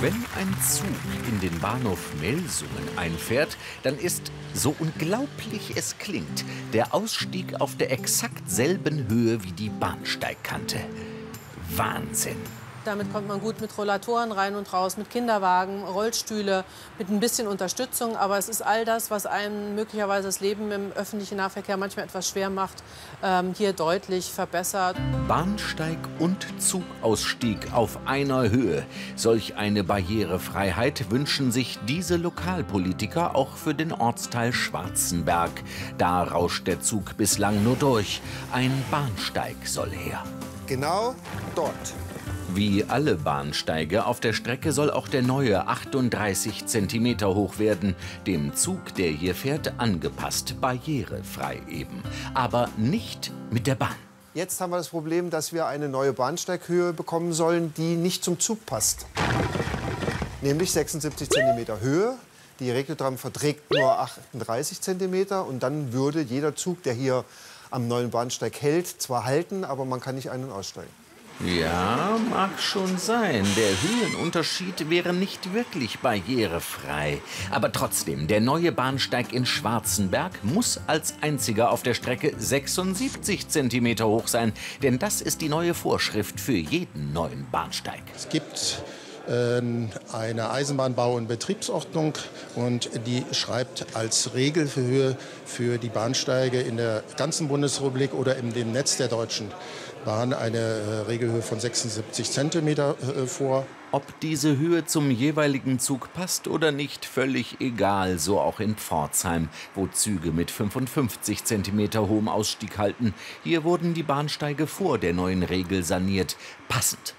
Wenn ein Zug in den Bahnhof Melsungen einfährt, dann ist, so unglaublich es klingt, der Ausstieg auf der exakt selben Höhe wie die Bahnsteigkante. Wahnsinn! Damit kommt man gut mit Rollatoren rein und raus, mit Kinderwagen, Rollstühle, mit ein bisschen Unterstützung. Aber es ist all das, was einem möglicherweise das Leben im öffentlichen Nahverkehr manchmal etwas schwer macht, ähm, hier deutlich verbessert. Bahnsteig und Zugausstieg auf einer Höhe. Solch eine Barrierefreiheit wünschen sich diese Lokalpolitiker auch für den Ortsteil Schwarzenberg. Da rauscht der Zug bislang nur durch. Ein Bahnsteig soll her. Genau dort wie alle Bahnsteige auf der Strecke soll auch der neue 38 cm hoch werden, dem Zug, der hier fährt, angepasst, barrierefrei eben. Aber nicht mit der Bahn. Jetzt haben wir das Problem, dass wir eine neue Bahnsteighöhe bekommen sollen, die nicht zum Zug passt. Nämlich 76 cm Höhe. Die Regeltram verträgt nur 38 cm und dann würde jeder Zug, der hier am neuen Bahnsteig hält, zwar halten, aber man kann nicht ein- und aussteigen. Ja, mag schon sein. Der Höhenunterschied wäre nicht wirklich barrierefrei. Aber trotzdem, der neue Bahnsteig in Schwarzenberg muss als einziger auf der Strecke 76 cm hoch sein. Denn das ist die neue Vorschrift für jeden neuen Bahnsteig. Es gibt eine Eisenbahnbau- und Betriebsordnung und die schreibt als Regel für für die Bahnsteige in der ganzen Bundesrepublik oder in dem Netz der Deutschen Bahn eine äh, Regelhöhe von 76 cm äh, vor. Ob diese Höhe zum jeweiligen Zug passt oder nicht, völlig egal, so auch in Pforzheim, wo Züge mit 55 cm hohem Ausstieg halten. Hier wurden die Bahnsteige vor der neuen Regel saniert, passend.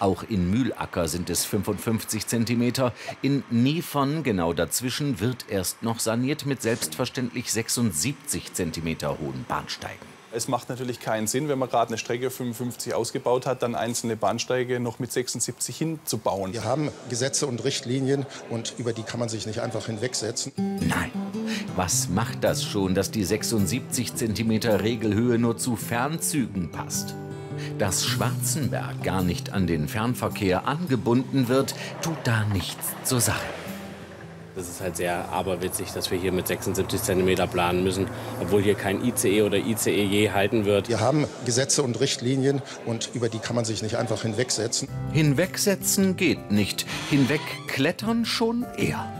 Auch in Mühlacker sind es 55 cm. In Niefern, genau dazwischen, wird erst noch saniert mit selbstverständlich 76 cm hohen Bahnsteigen. Es macht natürlich keinen Sinn, wenn man gerade eine Strecke 55 ausgebaut hat, dann einzelne Bahnsteige noch mit 76 hinzubauen. Wir haben Gesetze und Richtlinien und über die kann man sich nicht einfach hinwegsetzen. Nein. Was macht das schon, dass die 76 cm Regelhöhe nur zu Fernzügen passt? Dass Schwarzenberg gar nicht an den Fernverkehr angebunden wird, tut da nichts zur Sache. Das ist halt sehr aberwitzig, dass wir hier mit 76 cm planen müssen, obwohl hier kein ICE oder ICE je halten wird. Wir haben Gesetze und Richtlinien und über die kann man sich nicht einfach hinwegsetzen. Hinwegsetzen geht nicht. Hinwegklettern schon eher.